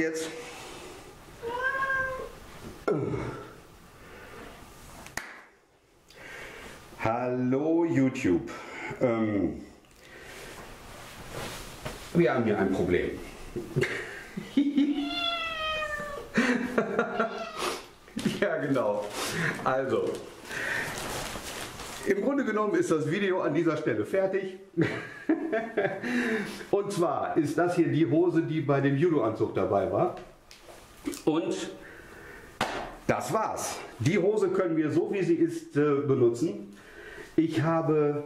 jetzt. Hallo YouTube. Ähm, wir haben hier ein Problem. ja, genau. Also, im Grunde genommen ist das Video an dieser Stelle fertig. Und zwar ist das hier die Hose, die bei dem Judo-Anzug dabei war. Und das war's. Die Hose können wir so wie sie ist äh, benutzen. Ich habe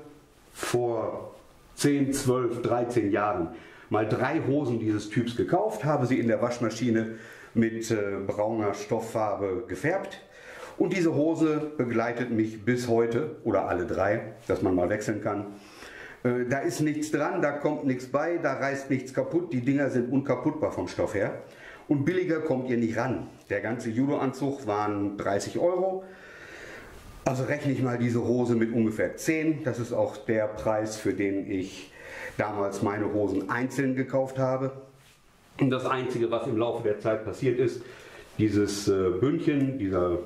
vor 10, 12, 13 Jahren mal drei Hosen dieses Typs gekauft, habe sie in der Waschmaschine mit äh, brauner Stofffarbe gefärbt. Und diese Hose begleitet mich bis heute oder alle drei, dass man mal wechseln kann. Äh, da ist nichts dran, da kommt nichts bei, da reißt nichts kaputt. Die Dinger sind unkaputtbar vom Stoff her. Und billiger kommt ihr nicht ran. Der ganze Judo-Anzug waren 30 Euro. Also rechne ich mal diese Hose mit ungefähr 10. Das ist auch der Preis, für den ich damals meine Hosen einzeln gekauft habe. Und das Einzige, was im Laufe der Zeit passiert ist, dieses äh, Bündchen, dieser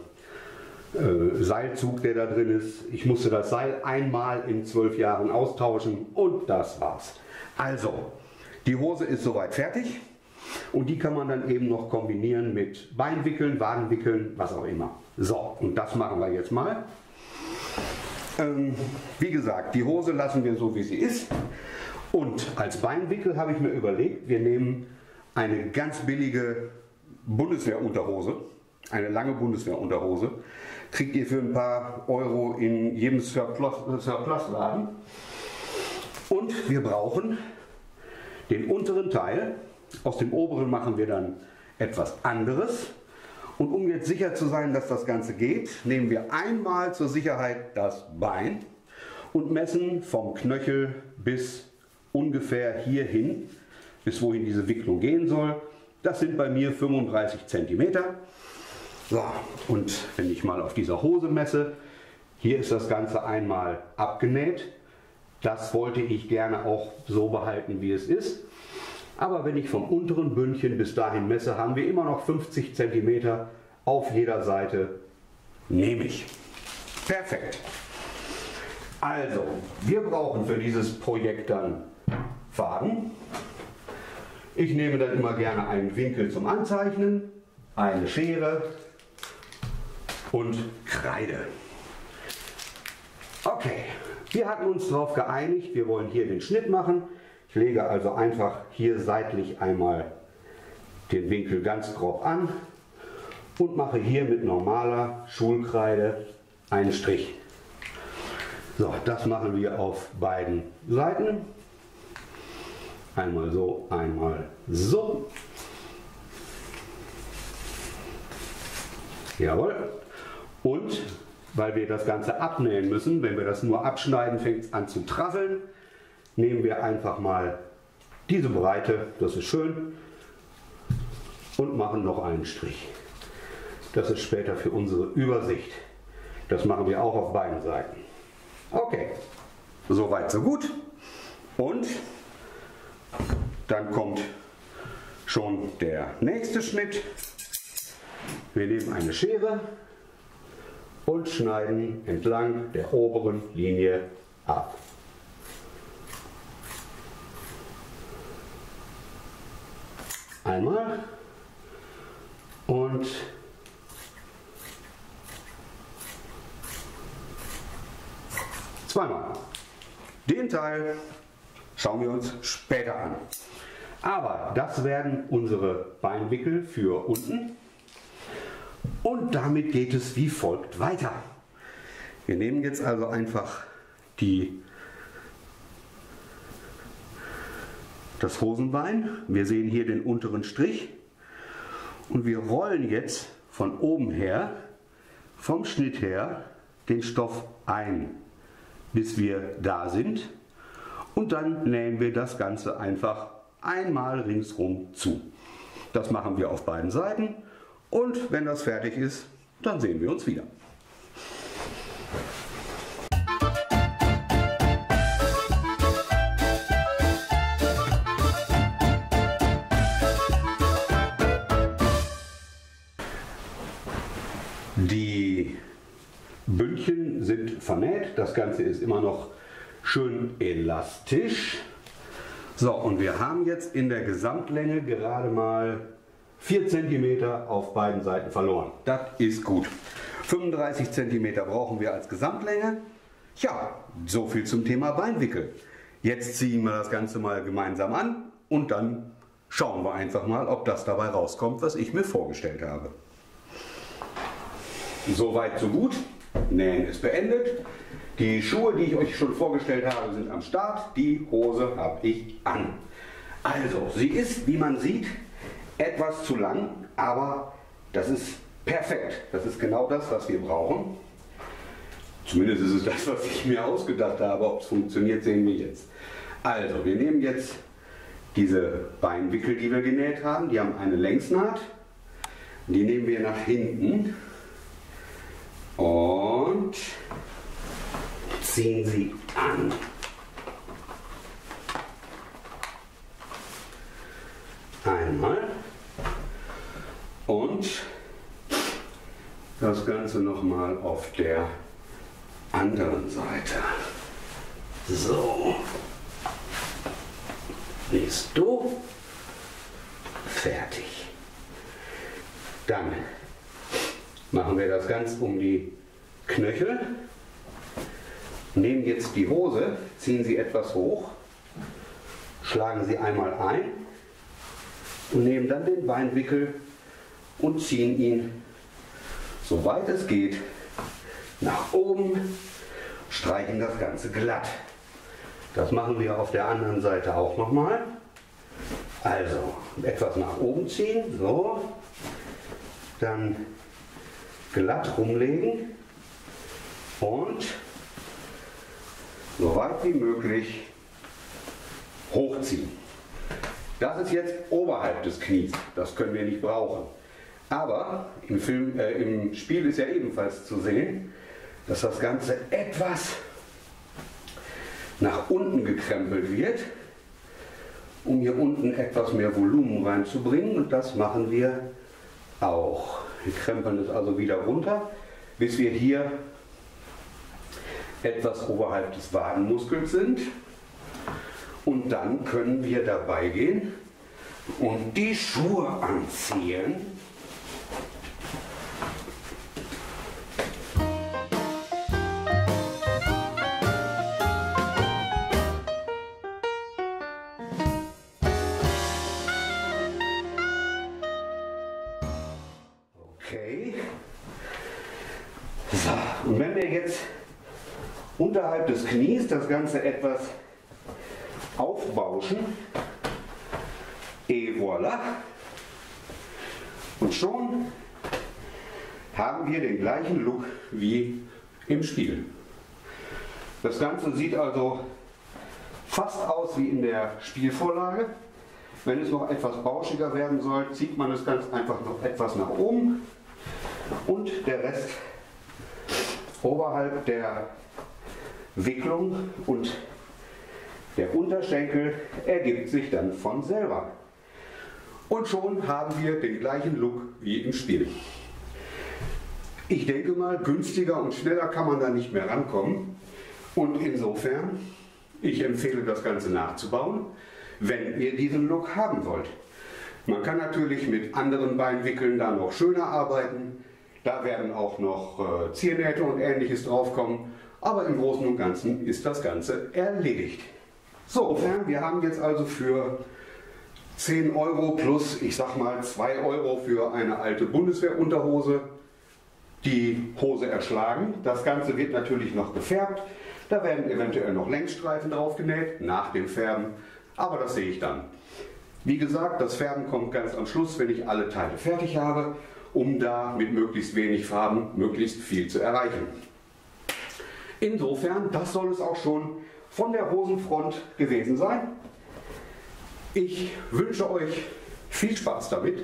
äh, Seilzug, der da drin ist. Ich musste das Seil einmal in zwölf Jahren austauschen und das war's. Also, die Hose ist soweit fertig und die kann man dann eben noch kombinieren mit Beinwickeln, Wadenwickeln, was auch immer. So, und das machen wir jetzt mal. Ähm, wie gesagt, die Hose lassen wir so, wie sie ist. Und als Beinwickel habe ich mir überlegt, wir nehmen eine ganz billige Bundeswehrunterhose, eine lange Bundeswehrunterhose, kriegt ihr für ein paar Euro in jedem Surplusladen. Und wir brauchen den unteren Teil. Aus dem oberen machen wir dann etwas anderes. Und um jetzt sicher zu sein, dass das Ganze geht, nehmen wir einmal zur Sicherheit das Bein und messen vom Knöchel bis ungefähr hierhin, bis wohin diese Wicklung gehen soll. Das sind bei mir 35 cm. So, und wenn ich mal auf dieser Hose messe, hier ist das Ganze einmal abgenäht. Das wollte ich gerne auch so behalten, wie es ist. Aber wenn ich vom unteren Bündchen bis dahin messe, haben wir immer noch 50 cm auf jeder Seite. Nehme ich. Perfekt. Also, wir brauchen für dieses Projekt dann Faden. Ich nehme dann immer gerne einen Winkel zum Anzeichnen, eine Schere, und Kreide. Okay, wir hatten uns darauf geeinigt, wir wollen hier den Schnitt machen. Ich lege also einfach hier seitlich einmal den Winkel ganz grob an und mache hier mit normaler Schulkreide einen Strich. So, das machen wir auf beiden Seiten. Einmal so, einmal so. Jawohl. Und weil wir das Ganze abnähen müssen, wenn wir das nur abschneiden, fängt es an zu trasseln, nehmen wir einfach mal diese Breite, das ist schön, und machen noch einen Strich. Das ist später für unsere Übersicht. Das machen wir auch auf beiden Seiten. Okay, soweit so gut. Und dann kommt schon der nächste Schnitt. Wir nehmen eine Schere und schneiden entlang der oberen Linie ab. Einmal und zweimal. Den Teil schauen wir uns später an. Aber das werden unsere Beinwickel für unten. Und damit geht es wie folgt weiter. Wir nehmen jetzt also einfach die, das Hosenbein. Wir sehen hier den unteren Strich. Und wir rollen jetzt von oben her, vom Schnitt her, den Stoff ein, bis wir da sind. Und dann nähen wir das Ganze einfach einmal ringsrum zu. Das machen wir auf beiden Seiten. Und wenn das fertig ist, dann sehen wir uns wieder. Die Bündchen sind vernäht, das Ganze ist immer noch schön elastisch. So, und wir haben jetzt in der Gesamtlänge gerade mal 4 cm auf beiden Seiten verloren. Das ist gut. 35 cm brauchen wir als Gesamtlänge. Ja, so viel zum Thema Beinwickel. Jetzt ziehen wir das Ganze mal gemeinsam an und dann schauen wir einfach mal, ob das dabei rauskommt, was ich mir vorgestellt habe. Soweit, so gut. Nähen ist beendet. Die Schuhe, die ich euch schon vorgestellt habe, sind am Start. Die Hose habe ich an. Also, sie ist, wie man sieht, etwas zu lang, aber das ist perfekt. Das ist genau das, was wir brauchen. Zumindest ist es das, was ich mir ausgedacht habe. Ob es funktioniert, sehen wir jetzt. Also, wir nehmen jetzt diese Beinwickel, die wir genäht haben. Die haben eine Längsnaht. Die nehmen wir nach hinten und ziehen sie an. Einmal und das Ganze nochmal auf der anderen Seite. So. Siehst du? Fertig. Dann machen wir das ganz um die Knöchel. Nehmen jetzt die Hose, ziehen sie etwas hoch, schlagen sie einmal ein und nehmen dann den Beinwickel und ziehen ihn, soweit es geht, nach oben, streichen das Ganze glatt. Das machen wir auf der anderen Seite auch nochmal. Also etwas nach oben ziehen, so, dann glatt rumlegen und so weit wie möglich hochziehen. Das ist jetzt oberhalb des Knies, das können wir nicht brauchen. Aber im, Film, äh, im Spiel ist ja ebenfalls zu sehen, dass das Ganze etwas nach unten gekrempelt wird, um hier unten etwas mehr Volumen reinzubringen. Und das machen wir auch. Wir krempeln es also wieder runter, bis wir hier etwas oberhalb des Wadenmuskels sind. Und dann können wir dabei gehen und die Schuhe anziehen. Und wenn wir jetzt unterhalb des Knies das Ganze etwas aufbauschen, et voilà, und schon haben wir den gleichen Look wie im Spiel. Das Ganze sieht also fast aus wie in der Spielvorlage. Wenn es noch etwas bauschiger werden soll, zieht man es ganz einfach noch etwas nach oben und der Rest oberhalb der Wicklung und der Unterschenkel ergibt sich dann von selber. Und schon haben wir den gleichen Look wie im Spiel. Ich denke mal, günstiger und schneller kann man da nicht mehr rankommen. Und insofern, ich empfehle das Ganze nachzubauen, wenn ihr diesen Look haben wollt. Man kann natürlich mit anderen Beinwickeln da noch schöner arbeiten. Da werden auch noch äh, Ziernähte und ähnliches draufkommen. Aber im Großen und Ganzen ist das Ganze erledigt. So, wir haben jetzt also für 10 Euro plus, ich sag mal 2 Euro für eine alte Bundeswehrunterhose die Hose erschlagen. Das Ganze wird natürlich noch gefärbt. Da werden eventuell noch Längsstreifen drauf genäht, nach dem Färben. Aber das sehe ich dann. Wie gesagt, das Färben kommt ganz am Schluss, wenn ich alle Teile fertig habe, um da mit möglichst wenig Farben möglichst viel zu erreichen. Insofern, das soll es auch schon von der Hosenfront gewesen sein. Ich wünsche euch viel Spaß damit.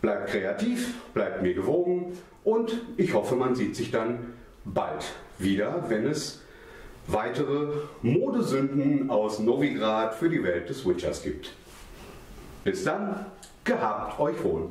Bleibt kreativ, bleibt mir gewogen und ich hoffe, man sieht sich dann bald wieder, wenn es weitere Modesünden aus Novigrad für die Welt des Witchers gibt. Bis dann, gehabt euch wohl.